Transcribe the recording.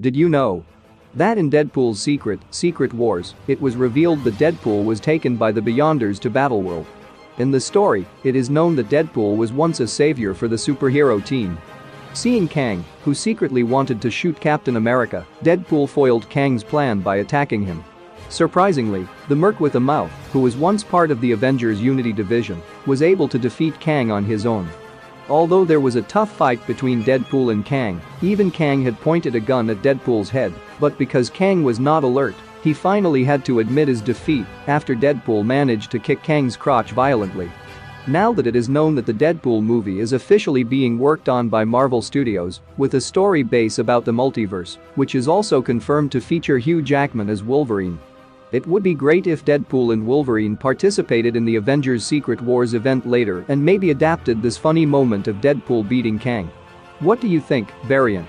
Did you know? That in Deadpool's Secret, Secret Wars, it was revealed that Deadpool was taken by the Beyonders to Battleworld. In the story, it is known that Deadpool was once a savior for the superhero team. Seeing Kang, who secretly wanted to shoot Captain America, Deadpool foiled Kang's plan by attacking him. Surprisingly, the Merc with a Mouth, who was once part of the Avengers Unity division, was able to defeat Kang on his own. Although there was a tough fight between Deadpool and Kang, even Kang had pointed a gun at Deadpool's head, but because Kang was not alert, he finally had to admit his defeat after Deadpool managed to kick Kang's crotch violently. Now that it is known that the Deadpool movie is officially being worked on by Marvel Studios, with a story base about the multiverse, which is also confirmed to feature Hugh Jackman as Wolverine, it would be great if Deadpool and Wolverine participated in the Avengers Secret Wars event later and maybe adapted this funny moment of Deadpool beating Kang. What do you think, Variant?